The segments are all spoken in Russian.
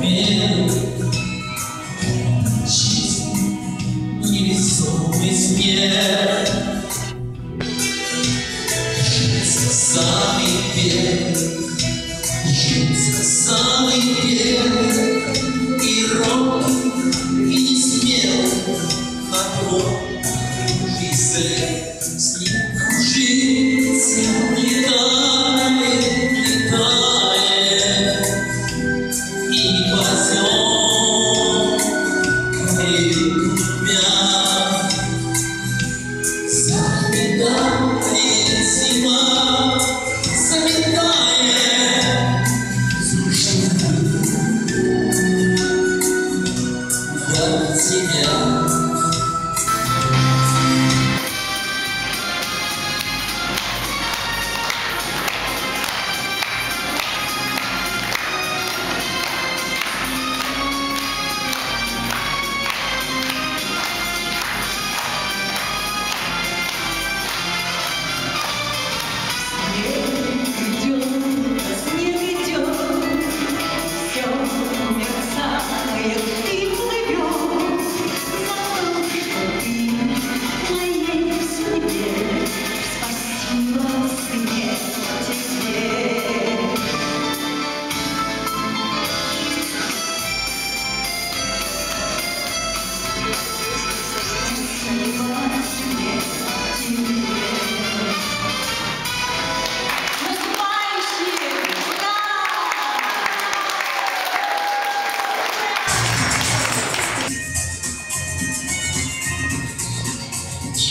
рассвет Жизнь невесомый снег Жизнь самый век Жизнь самый век И робкий, и не смел Вокруг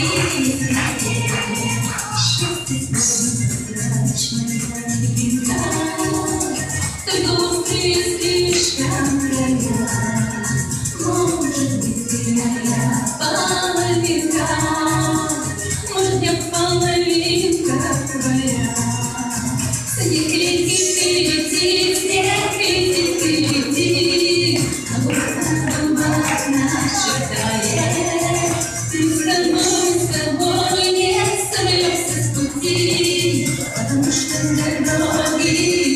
Половинка, может быть, ты моя половинка. Kavuştum Sevda gelin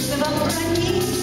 Słyszę wam brani